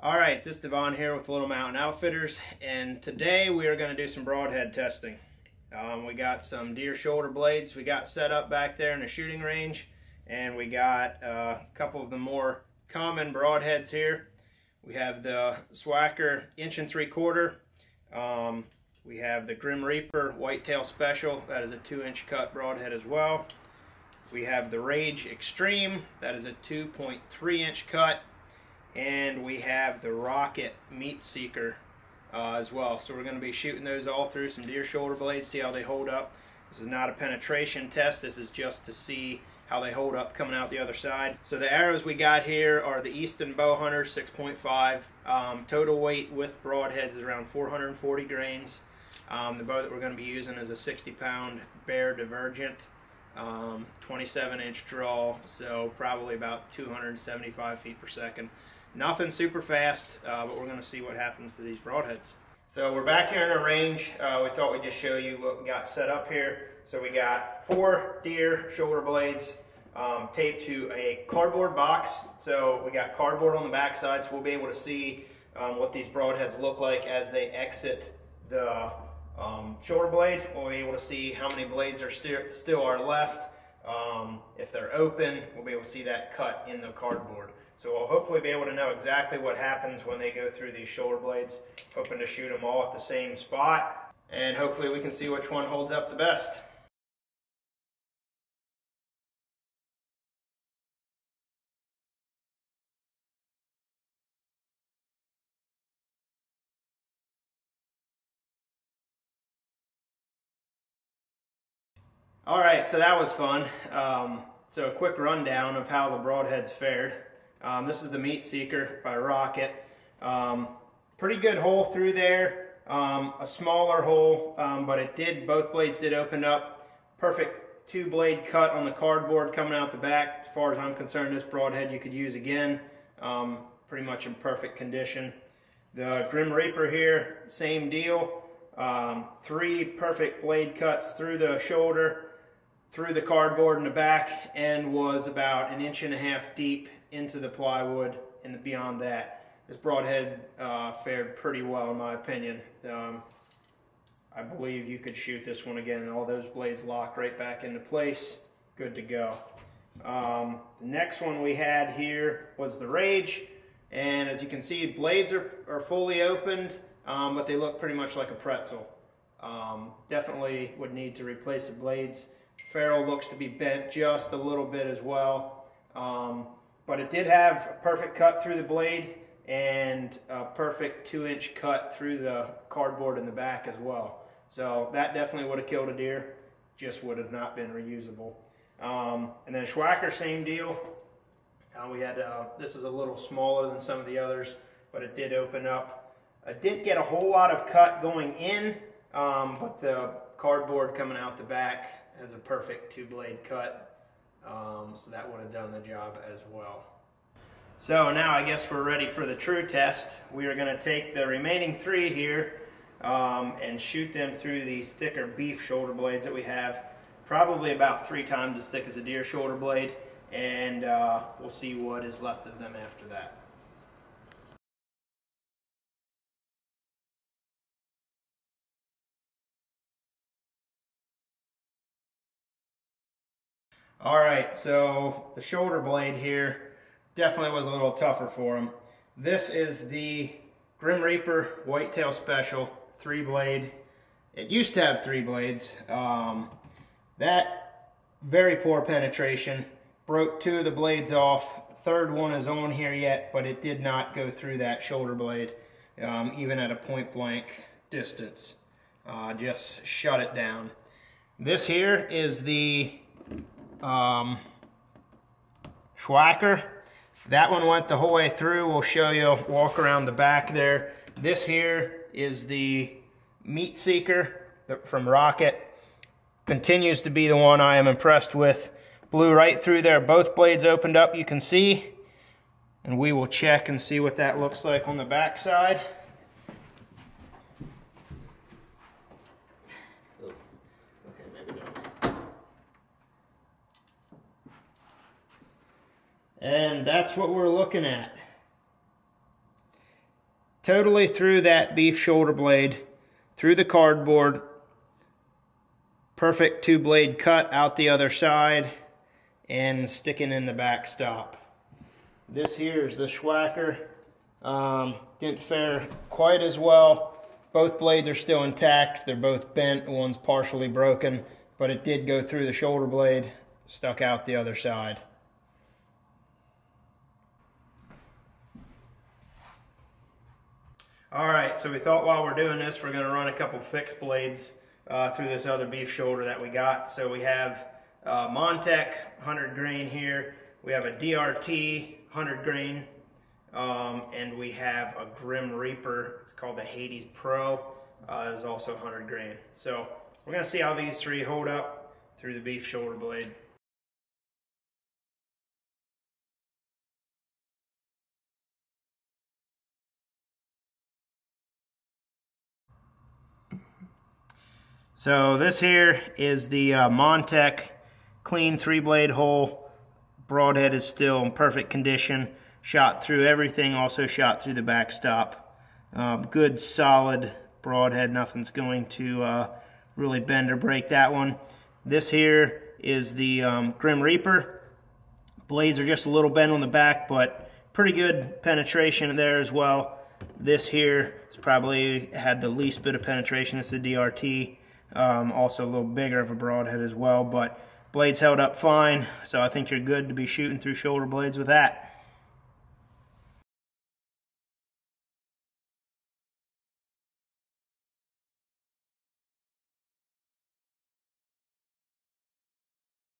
All right, this is Devon here with Little Mountain Outfitters, and today we are going to do some broadhead testing. Um, we got some deer shoulder blades we got set up back there in the shooting range, and we got uh, a couple of the more common broadheads here. We have the Swhacker inch and three quarter. Um, we have the Grim Reaper Whitetail Special, that is a two inch cut broadhead as well. We have the Rage Extreme, that is a 2.3 inch cut and we have the Rocket Meat Seeker uh, as well. So we're going to be shooting those all through some deer shoulder blades, see how they hold up. This is not a penetration test, this is just to see how they hold up coming out the other side. So the arrows we got here are the Easton Bowhunter 6.5. Um, total weight with broadheads is around 440 grains. Um, the bow that we're going to be using is a 60 pound Bear Divergent. Um, 27 inch draw, so probably about 275 feet per second. Nothing super fast, uh, but we're going to see what happens to these broadheads. So we're back here in our range. Uh, we thought we'd just show you what we got set up here. So we got four deer shoulder blades um, taped to a cardboard box. So we got cardboard on the backside, so we'll be able to see um, what these broadheads look like as they exit the um, shoulder blade. We'll be able to see how many blades are st still are left. Um, if they're open, we'll be able to see that cut in the cardboard. So we'll hopefully be able to know exactly what happens when they go through these shoulder blades. Hoping to shoot them all at the same spot. And hopefully we can see which one holds up the best. All right, so that was fun. Um, so a quick rundown of how the broadheads fared. Um, this is the Meat Seeker by Rocket. Um, pretty good hole through there. Um, a smaller hole, um, but it did, both blades did open up. Perfect two blade cut on the cardboard coming out the back. As far as I'm concerned, this broadhead you could use again. Um, pretty much in perfect condition. The Grim Reaper here, same deal. Three perfect blade cuts through the shoulder, through the cardboard in the back, and was about an inch and a half deep into the plywood and beyond that. This broadhead uh, fared pretty well in my opinion. Um, I believe you could shoot this one again. All those blades lock right back into place. Good to go. Um, the next one we had here was the Rage. And as you can see, blades are, are fully opened, um, but they look pretty much like a pretzel. Um, definitely would need to replace the blades. Ferrule looks to be bent just a little bit as well. Um, but it did have a perfect cut through the blade and a perfect two inch cut through the cardboard in the back as well. So that definitely would have killed a deer, just would have not been reusable. Um, and then Swhacker, same deal. Uh, we had, uh, this is a little smaller than some of the others, but it did open up. I didn't get a whole lot of cut going in, um, but the cardboard coming out the back has a perfect two blade cut um, so that would have done the job as well. So now I guess we're ready for the true test. We are going to take the remaining three here um, and shoot them through these thicker beef shoulder blades that we have. Probably about three times as thick as a deer shoulder blade and uh, we'll see what is left of them after that. All right, so the shoulder blade here definitely was a little tougher for him. This is the Grim Reaper Whitetail Special three blade. It used to have three blades. Um, that very poor penetration. Broke two of the blades off. Third one is on here yet, but it did not go through that shoulder blade, um, even at a point blank distance. Uh, just shut it down. This here is the um, Swhacker. That one went the whole way through. We'll show you, walk around the back there. This here is the Meat Seeker from Rocket. Continues to be the one I am impressed with. Blew right through there. Both blades opened up, you can see. And we will check and see what that looks like on the back side. And that's what we're looking at. totally through that beef shoulder blade, through the cardboard, perfect two blade cut out the other side, and sticking in the backstop. This here is the Swhacker. Um, didn't fare quite as well. Both blades are still intact. They're both bent. One's partially broken, but it did go through the shoulder blade, stuck out the other side. All right, so we thought while we're doing this, we're gonna run a couple fixed blades uh, through this other beef shoulder that we got. So we have uh, Montec 100 grain here. We have a DRT 100 grain. Um, and we have a Grim Reaper. It's called the Hades Pro. Uh, is also 100 grain. So we're gonna see how these three hold up through the beef shoulder blade. So this here is the uh, Montec clean three blade hole. Broadhead is still in perfect condition. Shot through everything, also shot through the backstop. Um, good solid broadhead, nothing's going to uh, really bend or break that one. This here is the um, Grim Reaper. Blades are just a little bent on the back, but pretty good penetration there as well. This here has probably had the least bit of penetration. It's the DRT. Um, also a little bigger of a broadhead as well, but blades held up fine, so I think you're good to be shooting through shoulder blades with that.